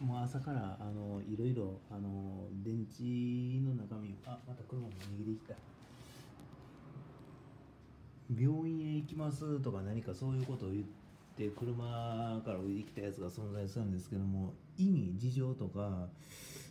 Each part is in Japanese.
もう朝からあのいろいろあの電池の中身をあまた車も握りきた。病院へ行きますとか何かそういうことを言って車から降りてきたやつが存在するんですけども意味事情とか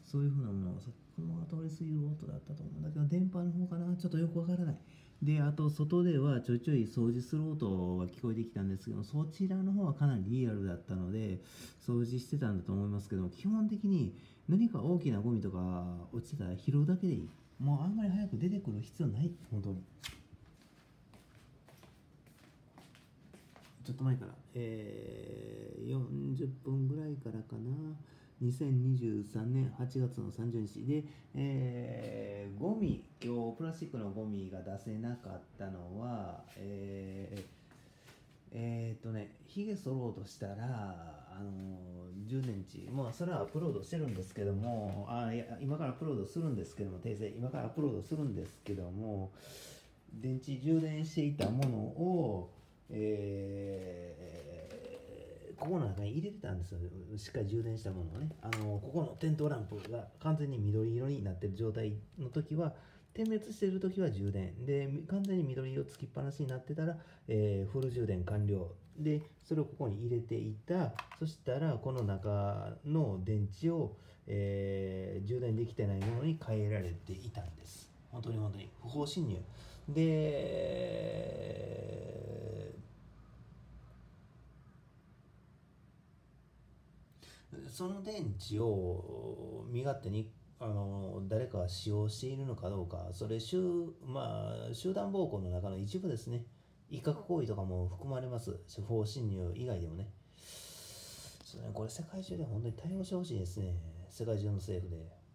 そういうふうなものがさ車が通り過ぎる音だったと思うんだけど電波の方かなちょっとよくわからない。であと外ではちょいちょい掃除する音が聞こえてきたんですけどそちらの方はかなりリアルだったので掃除してたんだと思いますけど基本的に何か大きなゴミとか落ちてたら拾うだけでいい。もうあんまり早く出てくる必要ない。本当に。ちょっと前から、えー、40分ぐらいからかな2023年8月の30日で、えー、ゴミ今日プラスチックのゴミが出せなかったのはえー、えー、っとねひげ剃ろうとしたらあの充電池まあそれはアップロードしてるんですけどもあいや今からアップロードするんですけども訂正今からアップロードするんですけども電池充電していたものをえー、ここの中に入れてたんですよ。しっかり充電したものをね。あのここの点灯ランプが完全に緑色になってる状態の時は点滅してる時は充電。で完全に緑色つきっぱなしになってたら、えー、フル充電完了。でそれをここに入れていた。そしたらこの中の電池を、えー、充電できてないものに変えられていたんです。本当に本当に。不法侵入。でその電池を身勝手にあの誰かが使用しているのかどうかそれ集,、まあ、集団暴行の中の一部ですね。威嚇行為とかも含まれます。不法侵入以外でもね。それこれ世界中で本当に対応してほしいですね。世界中の政府で。